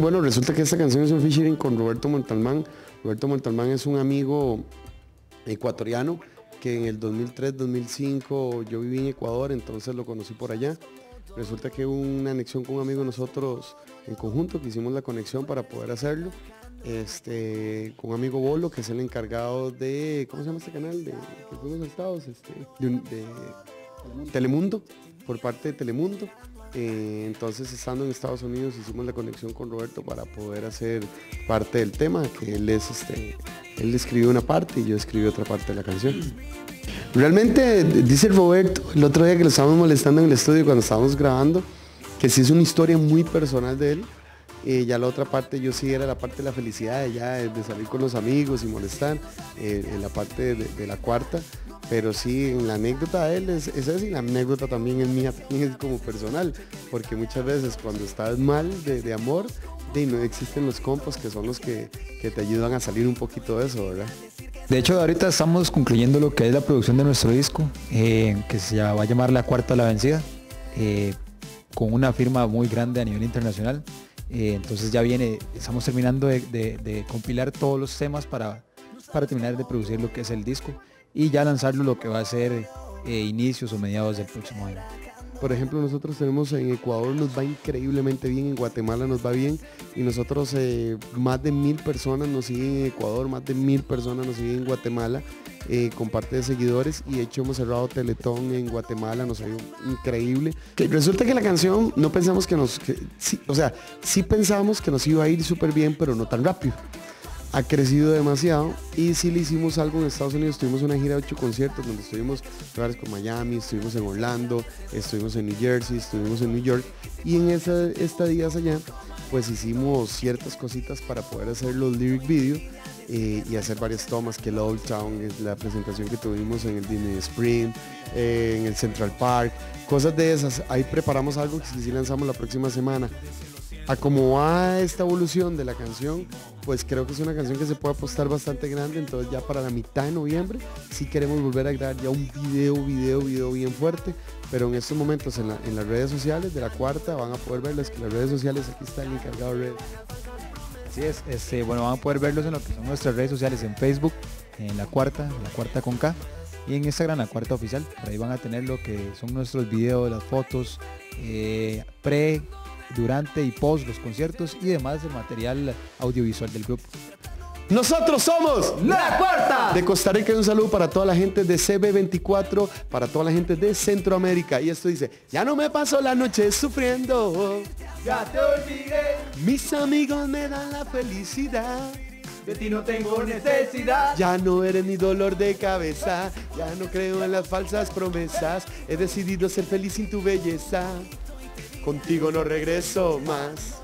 Bueno, resulta que esta canción es un featuring con Roberto Montalmán. Roberto Montalmán es un amigo ecuatoriano que en el 2003-2005 yo viví en Ecuador, entonces lo conocí por allá. Resulta que hubo una anexión con un amigo nosotros en conjunto, que hicimos la conexión para poder hacerlo. Este, con un amigo Bolo, que es el encargado de, ¿cómo se llama este canal? De, que fuimos a Estados, este, de Telemundo, por parte de Telemundo. Eh, entonces estando en Estados Unidos hicimos la conexión con Roberto para poder hacer parte del tema, que él es este, él escribió una parte y yo escribí otra parte de la canción. Realmente, dice Roberto, el otro día que lo estábamos molestando en el estudio cuando estábamos grabando, que sí es una historia muy personal de él. y ya la otra parte yo sí era la parte de la felicidad ya de salir con los amigos y molestar eh, en la parte de la cuarta pero sí, la anécdota de él es, esa y la anécdota también es mía, también es como personal, porque muchas veces cuando estás mal de, amor, no existen los compas que son los que, te ayudan a salir un poquito de eso, ¿verdad? De hecho, ahorita estamos concluyendo lo que es la producción de nuestro disco, eh, que se va a llamar La Cuarta la Vencida, eh, con una firma muy grande a nivel internacional. Eh, entonces ya viene, estamos terminando de, compilar todos los temas para terminar de producir lo que es el disco y ya lanzarlo lo que va a ser eh, inicios o mediados del próximo año. Por ejemplo, nosotros tenemos en Ecuador nos va increíblemente bien, en Guatemala nos va bien y nosotros eh, más de mil personas nos siguen en Ecuador, más de mil personas nos siguen en Guatemala eh, con parte de seguidores y de hecho hemos cerrado Teletón en Guatemala, nos ha ido increíble. Que resulta que la canción no pensamos que nos, o sea, sí pensamos que nos iba a ir súper bien, pero no tan rápido ha crecido demasiado. Y si le hicimos algo en Estados Unidos, tuvimos una gira de ocho conciertos donde estuvimos lugares como Miami, estuvimos en Orlando, estuvimos en New Jersey, estuvimos en New York. Y en estadías allá pues hicimos ciertas cositas para poder hacer los lyric videos eh, y hacer varias tomas que el Old Town es la presentación que tuvimos en el Disney Spring, eh, en el Central Park, cosas de esas. Ahí preparamos algo que sí lanzamos la próxima semana a cómo va esta evolución de la canción, pues creo que es una canción que se puede apostar bastante grande, entonces ya para la mitad de noviembre sí queremos volver a grabar ya un video, video, video bien fuerte, pero en estos momentos en, las redes sociales de la cuarta van a poder verlas, que las redes sociales aquí está el encargado de Así es, este, bueno, van a poder verlos en lo que son nuestras redes sociales, en Facebook, en la cuarta, la cuarta con K, y en Instagram la cuarta oficial. Por ahí van a tener lo que son nuestros videos, las fotos, eh, pre, durante y post los conciertos y demás del material audiovisual del grupo. Nosotros somos La Cuarta de Costa Rica un saludo para toda la gente de CB24, para toda la gente de Centroamérica. Y esto dice, ya no me paso la noche sufriendo. Ya te olvidé. Mis amigos me dan la felicidad. De ti no tengo necesidad. Ya no eres mi dolor de cabeza. Ya no creo en las falsas promesas. He decidido ser feliz sin tu belleza. Contigo no regreso más.